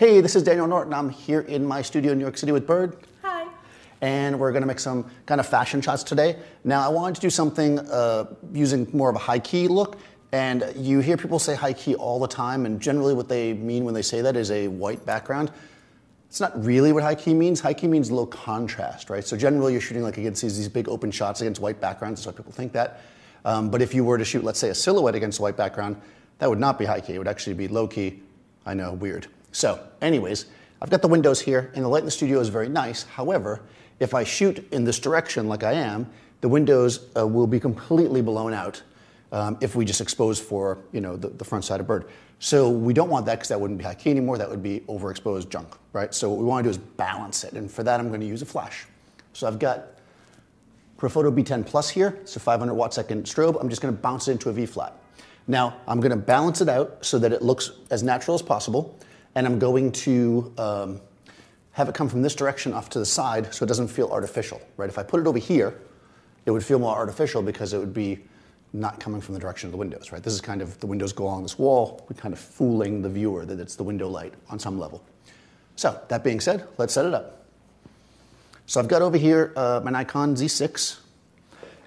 Hey, this is Daniel Norton. I'm here in my studio in New York City with Bird. Hi. And we're gonna make some kind of fashion shots today. Now, I wanted to do something uh, using more of a high key look. And you hear people say high key all the time, and generally what they mean when they say that is a white background. It's not really what high key means. High key means low contrast, right? So generally you're shooting like against these, these big open shots against white backgrounds. That's why people think that. Um, but if you were to shoot, let's say, a silhouette against a white background, that would not be high key. It would actually be low key. I know, weird. So, anyways, I've got the windows here, and the light in the studio is very nice. However, if I shoot in this direction like I am, the windows uh, will be completely blown out um, if we just expose for you know the, the front side of bird. So we don't want that because that wouldn't be high key anymore. That would be overexposed junk, right? So what we want to do is balance it, and for that I'm going to use a flash. So I've got Profoto B10 Plus here. It's a 500 watt second strobe. I'm just going to bounce it into a V flat. Now I'm going to balance it out so that it looks as natural as possible and I'm going to um, have it come from this direction off to the side so it doesn't feel artificial, right? If I put it over here, it would feel more artificial because it would be not coming from the direction of the windows, right? This is kind of, the windows go along this wall, we're kind of fooling the viewer that it's the window light on some level. So, that being said, let's set it up. So I've got over here uh, my Nikon Z6,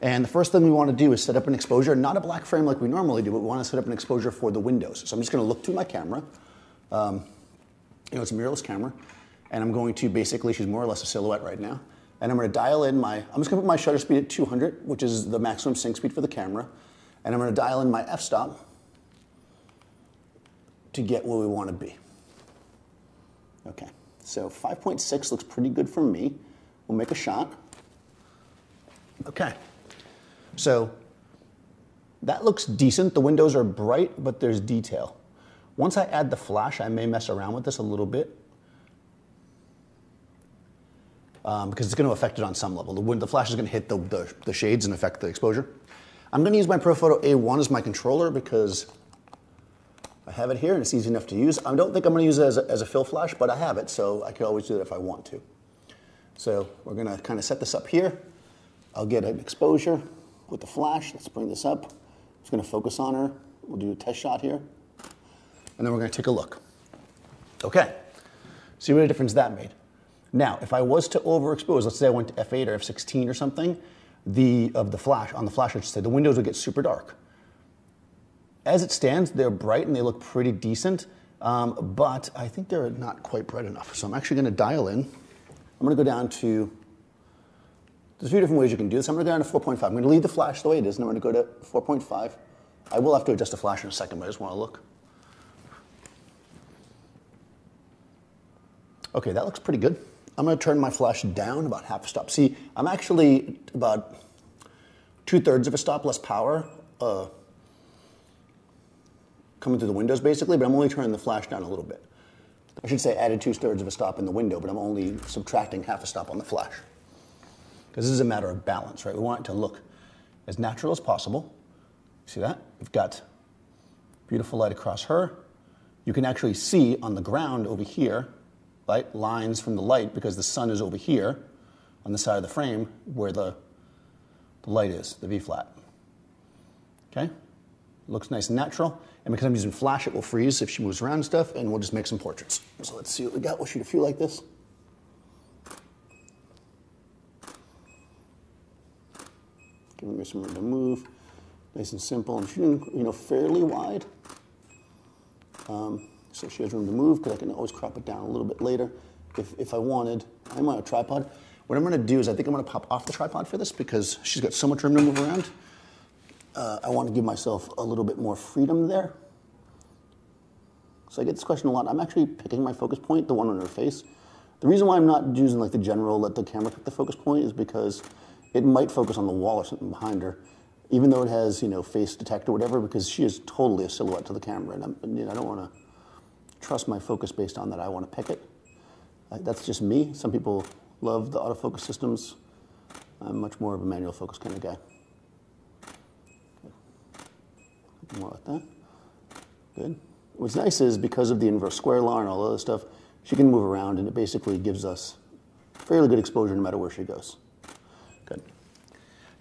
and the first thing we want to do is set up an exposure, not a black frame like we normally do, but we want to set up an exposure for the windows. So I'm just going to look through my camera. Um, you know, it's a mirrorless camera, and I'm going to basically, she's more or less a silhouette right now, and I'm going to dial in my, I'm just to put my shutter speed at 200, which is the maximum sync speed for the camera, and I'm going to dial in my f-stop to get where we want to be. Okay, so 5.6 looks pretty good for me. We'll make a shot. Okay, so that looks decent. The windows are bright, but there's detail. Once I add the flash, I may mess around with this a little bit um, because it's going to affect it on some level. The, the flash is going to hit the, the, the, shades and affect the exposure. I'm going to use my Profoto A1 as my controller because I have it here and it's easy enough to use. I don't think I'm going to use it as a, as a fill flash, but I have it, so I can always do it if I want to. So we're going to kind of set this up here. I'll get an exposure with the flash. Let's bring this up. I'm going to focus on her. We'll do a test shot here and then we're going to take a look. Okay, see what a difference that made. Now, if I was to overexpose, let's say I went to f8 or f16 or something, the of the flash on the flash, I should say, the windows would get super dark. As it stands, they're bright and they look pretty decent, um, but I think they're not quite bright enough. So I'm actually going to dial in. I'm going to go down to. There's a few different ways you can do this. I'm to go down to 4.5. I'm going to leave the flash the way it is, and I'm going to go to 4.5. I will have to adjust the flash in a second, but I just want to look. Okay, that looks pretty good. I'm going to turn my flash down about half a stop. See, I'm actually about two thirds of a stop less power uh, coming through the windows basically, but I'm only turning the flash down a little bit. I should say added two thirds of a stop in the window, but I'm only subtracting half a stop on the flash. Because this is a matter of balance, right? We want it to look as natural as possible. See that? We've got beautiful light across her. You can actually see on the ground over here light lines from the light because the sun is over here on the side of the frame where the, the light is, the V flat. Okay? Looks nice and natural. And because I'm using flash, it will freeze if she moves around and stuff, and we'll just make some portraits. So let's see what we got. We'll shoot a few like this. Giving her some room to move. Nice and simple. I'm shooting, you know, fairly wide. Um, so she has room to move because I can always crop it down a little bit later if, if I wanted. I'm on a tripod. What I'm going to do is I think I'm going to pop off the tripod for this because she's got so much room to move around. Uh, I want to give myself a little bit more freedom there. So I get this question a lot. I'm actually picking my focus point, the one on her face. The reason why I'm not using like the general let the camera pick the focus point is because it might focus on the wall or something behind her, even though it has you know face detect or whatever, because she is totally a silhouette to the camera, and I'm, you know, I don't want to trust my focus based on that. I want to pick it. Uh, that's just me. Some people love the autofocus systems. I'm much more of a manual focus kind of guy. More like that. Good. What's nice is because of the inverse square law and all the other stuff, she can move around and it basically gives us fairly good exposure no matter where she goes. Good.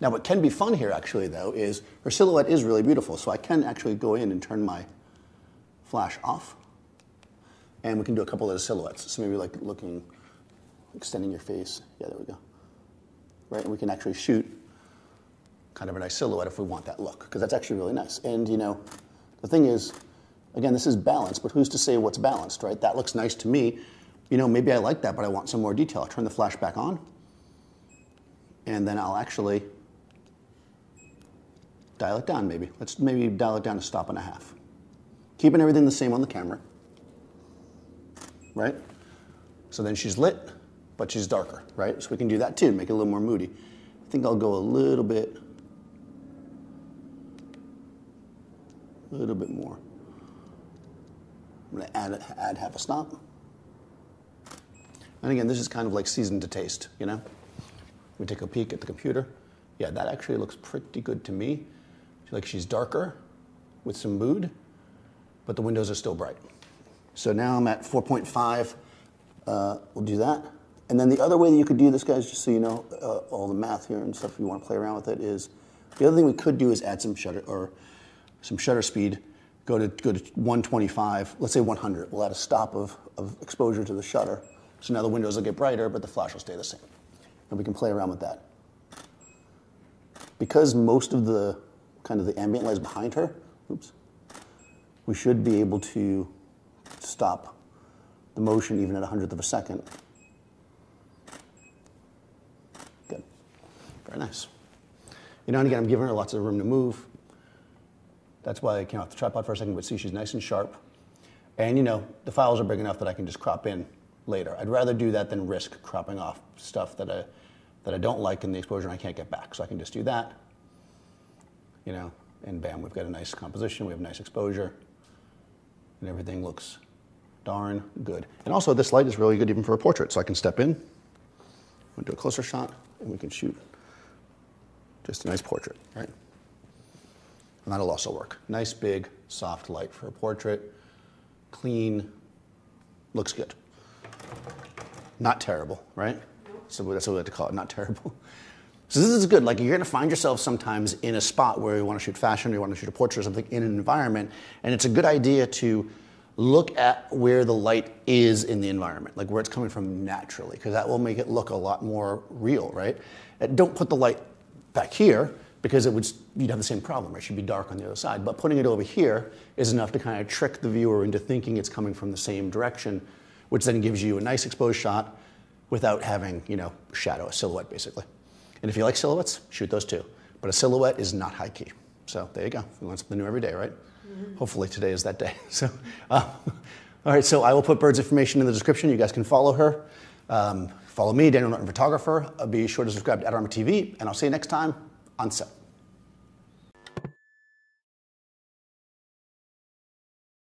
Now what can be fun here actually though is her silhouette is really beautiful so I can actually go in and turn my flash off and we can do a couple of silhouettes. So maybe like looking, extending your face. Yeah, there we go. Right, and we can actually shoot kind of a nice silhouette if we want that look, because that's actually really nice. And you know, the thing is, again, this is balanced, but who's to say what's balanced, right? That looks nice to me. You know, maybe I like that, but I want some more detail. I'll turn the flash back on, and then I'll actually dial it down maybe. Let's maybe dial it down to stop and a half. Keeping everything the same on the camera, right? So then she's lit, but she's darker, right? So we can do that too, make it a little more moody. I think I'll go a little bit, a little bit more. I'm gonna add, add half a stop. And again, this is kind of like seasoned to taste, you know? We take a peek at the computer. Yeah, that actually looks pretty good to me. Like she's darker with some mood, but the windows are still bright. So now I'm at 4.5. Uh, we'll do that. And then the other way that you could do this, guys, just so you know uh, all the math here and stuff, if you want to play around with it, is the other thing we could do is add some shutter or some shutter speed. Go to go to 125. Let's say 100. We'll add a stop of, of exposure to the shutter. So now the windows will get brighter, but the flash will stay the same. And we can play around with that. Because most of the kind of the ambient is behind her, oops, we should be able to stop the motion even at a hundredth of a second. Good. Very nice. You know, and again, I'm giving her lots of room to move. That's why I came off the tripod for a second, but see she's nice and sharp. And you know, the files are big enough that I can just crop in later. I'd rather do that than risk cropping off stuff that I, that I don't like in the exposure and I can't get back. So I can just do that, you know, and bam, we've got a nice composition, we have nice exposure, and everything looks darn good. And also this light is really good even for a portrait. So I can step in, we'll do a closer shot, and we can shoot just a nice portrait, right? And that'll also work. Nice, big, soft light for a portrait. Clean, looks good. Not terrible, right? So that's what we like to call it, not terrible. So this is good. Like you're gonna find yourself sometimes in a spot where you wanna shoot fashion or you wanna shoot a portrait or something in an environment, and it's a good idea to look at where the light is in the environment, like where it's coming from naturally, because that will make it look a lot more real, right? And don't put the light back here because it would you'd have the same problem. right? It should be dark on the other side. But putting it over here is enough to kind of trick the viewer into thinking it's coming from the same direction, which then gives you a nice exposed shot without having you know shadow, a silhouette basically. And if you like silhouettes, shoot those too. But a silhouette is not high key. So there you go. We learn something new every day, right? Mm-hmm. Hopefully today is that day. So, uh, all right. So I will put Bird's information in the description. You guys can follow her. Um, follow me, Daniel Norton Photographer. Uh, be sure to subscribe to Adorama TV, and I'll see you next time on set.